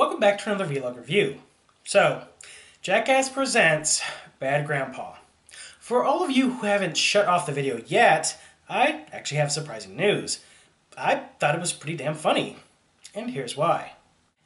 Welcome back to another vlog review. So, Jackass presents Bad Grandpa. For all of you who haven't shut off the video yet, I actually have surprising news. I thought it was pretty damn funny. And here's why.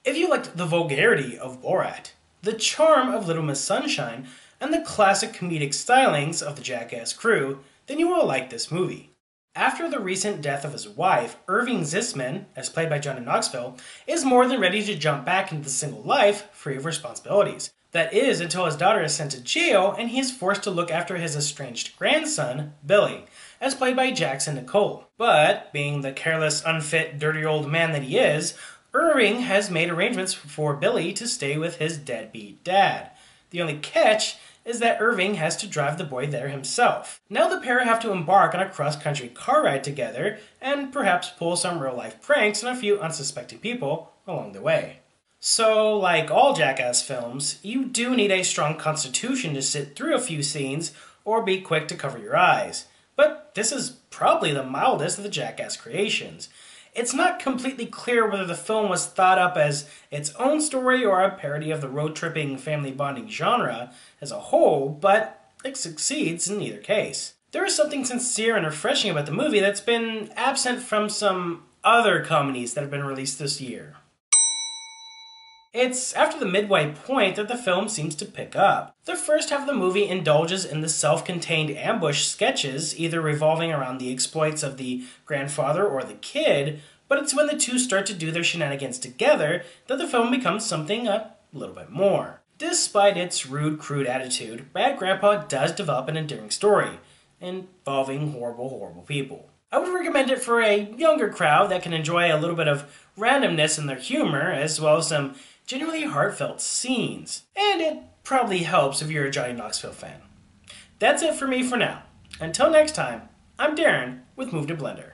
If you liked the vulgarity of Borat, the charm of Little Miss Sunshine, and the classic comedic stylings of the Jackass crew, then you will like this movie. After the recent death of his wife, Irving Zisman, as played by Johnny Knoxville, is more than ready to jump back into the single life free of responsibilities. That is until his daughter is sent to jail and he is forced to look after his estranged grandson, Billy, as played by Jackson Nicoll. But, being the careless, unfit, dirty old man that he is, Irving has made arrangements for Billy to stay with his deadbeat dad. The only catch is that Irving has to drive the boy there himself. Now the pair have to embark on a cross-country car ride together and perhaps pull some real-life pranks on a few unsuspecting people along the way. So, like all Jackass films, you do need a strong constitution to sit through a few scenes or be quick to cover your eyes. But this is probably the mildest of the Jackass creations. It's not completely clear whether the film was thought up as its own story or a parody of the road tripping family bonding genre as a whole, but it succeeds in either case. There is something sincere and refreshing about the movie that's been absent from some other comedies that have been released this year. It's after the midway point that the film seems to pick up. The first half of the movie indulges in the self contained ambush sketches, either revolving around the exploits of the grandfather or the kid, but it's when the two start to do their shenanigans together that the film becomes something a little bit more. Despite its rude, crude attitude, Bad Grandpa does develop an endearing story involving horrible, horrible people. I would recommend it for a younger crowd that can enjoy a little bit of randomness in their humor, as well as some genuinely heartfelt scenes. And it probably helps if you're a Johnny Knoxville fan. That's it for me for now. Until next time, I'm Darrin with Move to Blender.